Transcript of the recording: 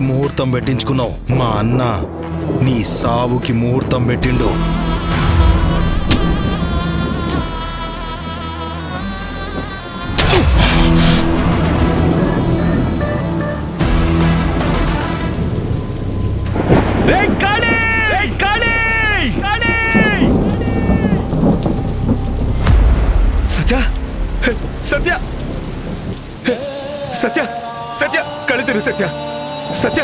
ముహూర్తం పెట్టించుకున్నావు. మా అన్న నీ సావుకి ముహూర్తం పెట్టిండు. సత్య? సత్య? సత్య? సత్య కళ్ళు తెరు సత్య సత్య